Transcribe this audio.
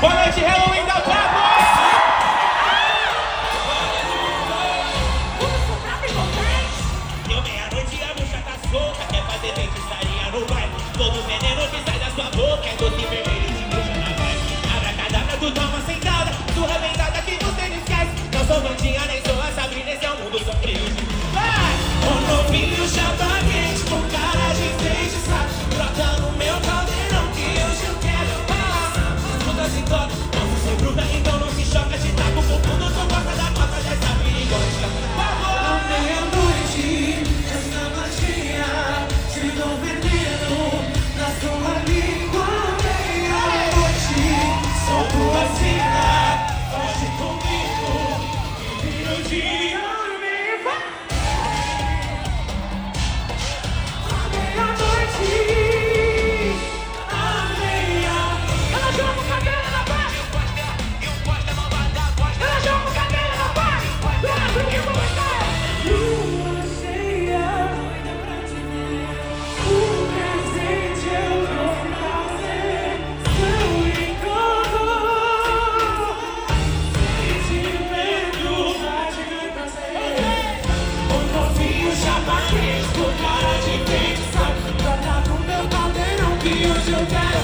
Boa noite, Halloween da Pablo! Tá solta, quer fazer feitiçaria no baile Todo veneno que sai da sua boca é doce vermelho she Cause you got